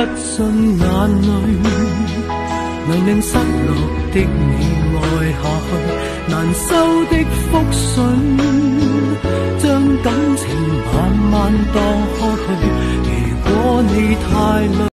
不信眼泪能令失落的你爱下去。难收的覆水将感情慢慢荡开去。如果你太累